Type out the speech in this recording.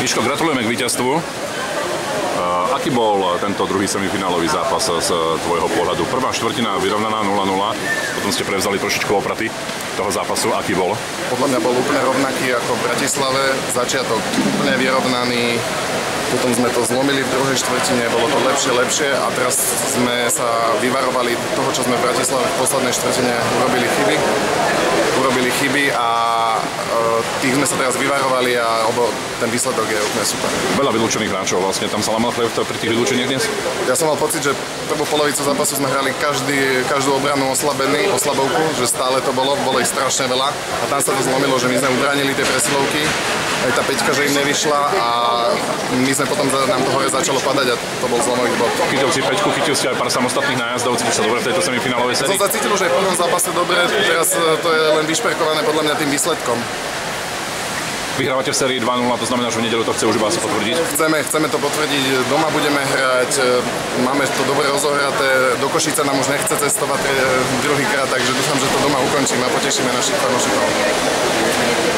Miško, gratulujeme k víťazstvu. Uh, aký bol tento druhý semifinálový zápas z tvojho pohľadu? Prvá štvrtina vyrovnaná 0-0, potom ste prevzali trošičku opraty toho zápasu. Aký bol? Podľa mňa bol úplne rovnaký ako v Bratislave. Začiatok úplne vyrovnaný, potom sme to zlomili v druhej štvrtine, bolo to lepšie, lepšie a teraz sme sa vyvarovali toho, čo sme v Bratislave v poslednej štvrtine urobili chyby. Urobili chyby a tých sme sa teraz vyvarovali a obo, ten výsledok je úplne super. Veľa vylúčených hráčov vlastne, tam sa lamal pri tých vylúčeniach dnes? Ja som mal pocit, že prvú polovicu zápasu sme hrali každý, každú obranu oslabený, oslabovku, že stále to bolo, bolo ich strašne veľa a tam sa to zlomilo, že my sme ubranili tie presilovky aj tá peťka, že im nevyšla a my sme potom, nám to hore začalo padať a to bol zlomový bod. Chytil si peťku, chytil si aj pár samostatných nájazdov, cítiš sa dobre v tejto semifinálovej sérii? Som sa cítil, že je v plnom zápase dobre, teraz e, to je len vyšperkované podľa mňa tým výsledkom. Vyhrávate v sérii 2-0, to znamená, že v nedelu to chce už iba asi potvrdiť? Chceme, chceme to potvrdiť, doma budeme hrať, e, máme to dobre rozohraté, do Košice nám už nechce cestovať e, druhýkrát, takže dúfam, že to doma ukončíme a potešíme našich fanúšikov.